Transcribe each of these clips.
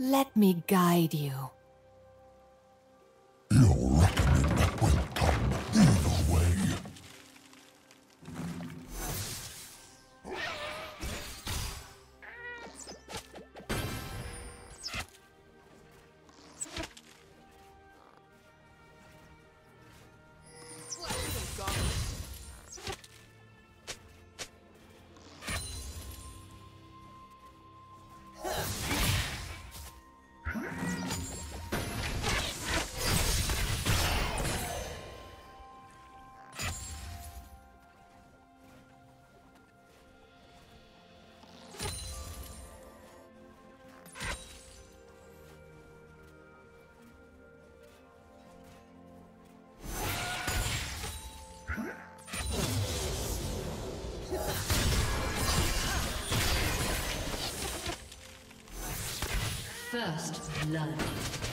Let me guide you. First blood.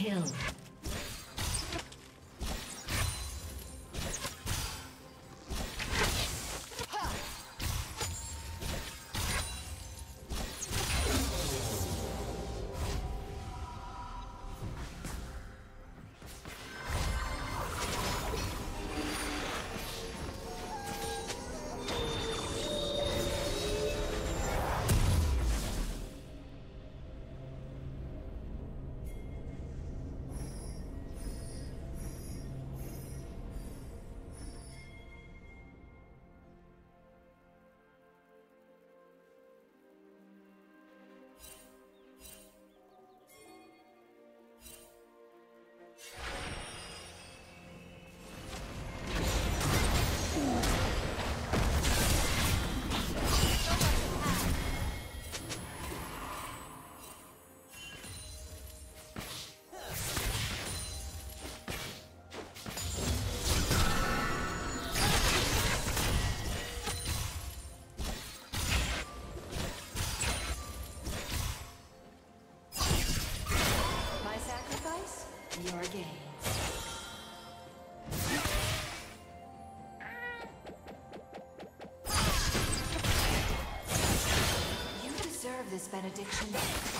Kill. This benediction.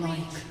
Godlike.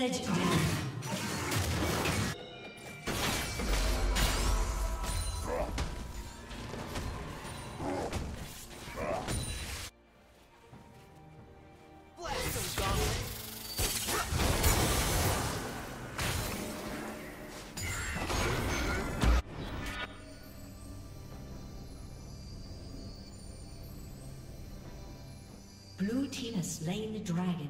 Legendary. Blue team has slain the dragon.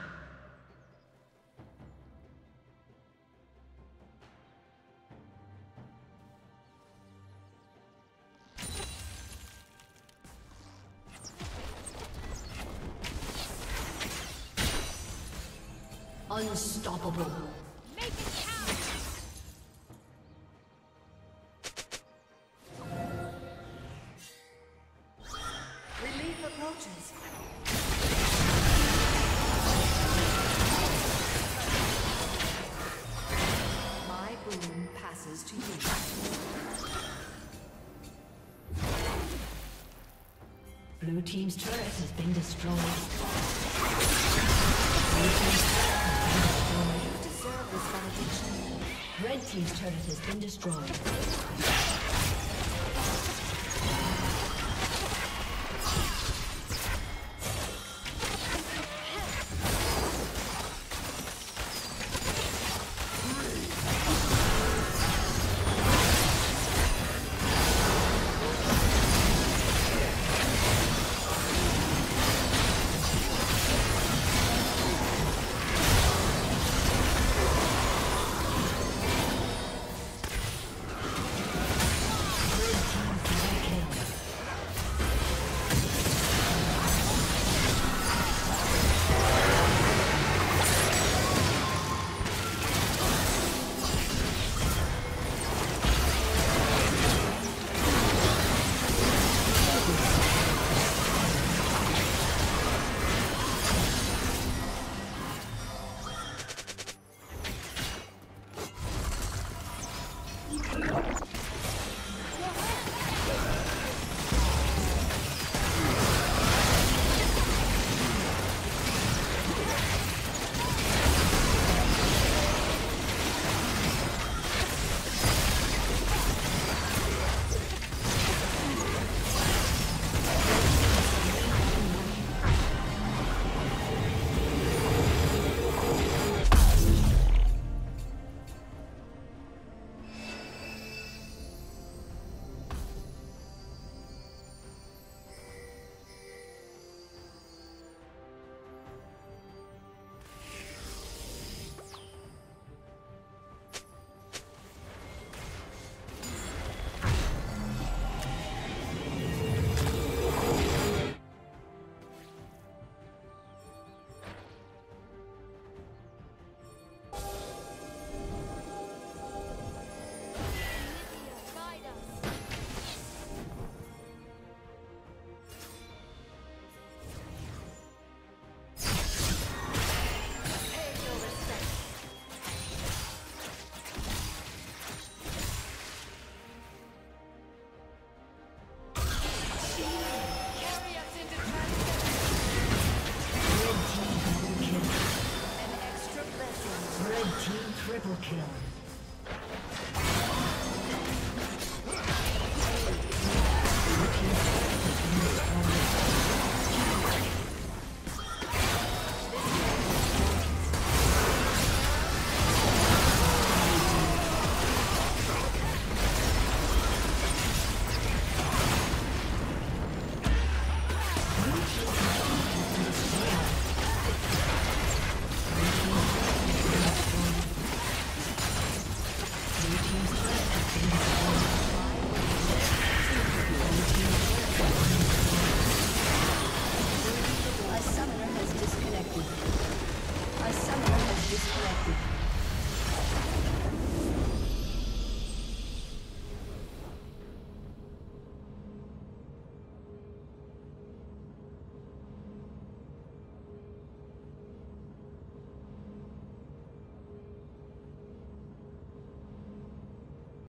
Has been destroyed. Blue team's turret has been You deserve this validation. destroyed. Red team's turret has been destroyed.